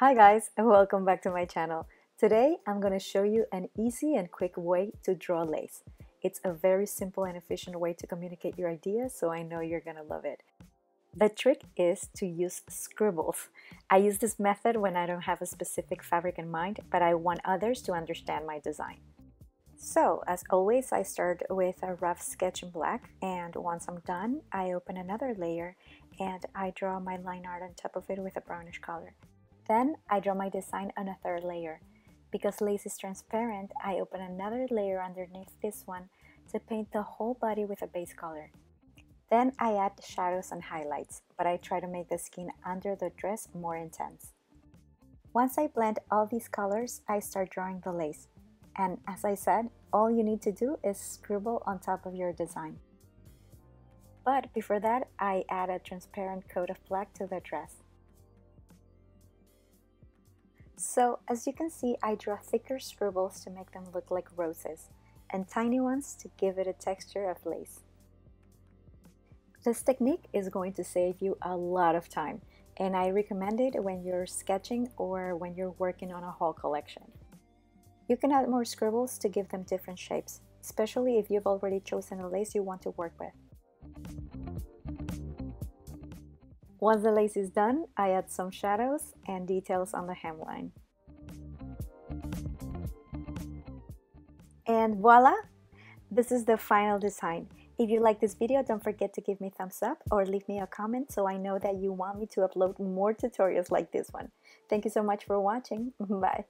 Hi guys and welcome back to my channel. Today I'm going to show you an easy and quick way to draw lace. It's a very simple and efficient way to communicate your ideas so I know you're going to love it. The trick is to use scribbles. I use this method when I don't have a specific fabric in mind but I want others to understand my design. So as always I start with a rough sketch in black and once I'm done I open another layer and I draw my line art on top of it with a brownish color. Then I draw my design on a third layer. Because lace is transparent, I open another layer underneath this one to paint the whole body with a base color. Then I add shadows and highlights, but I try to make the skin under the dress more intense. Once I blend all these colors, I start drawing the lace. And as I said, all you need to do is scribble on top of your design. But before that, I add a transparent coat of black to the dress. So as you can see, I draw thicker scribbles to make them look like roses and tiny ones to give it a texture of lace. This technique is going to save you a lot of time and I recommend it when you're sketching or when you're working on a haul collection. You can add more scribbles to give them different shapes, especially if you've already chosen a lace you want to work with. Once the lace is done, I add some shadows and details on the hemline. And voila! This is the final design. If you like this video, don't forget to give me thumbs up or leave me a comment so I know that you want me to upload more tutorials like this one. Thank you so much for watching. Bye!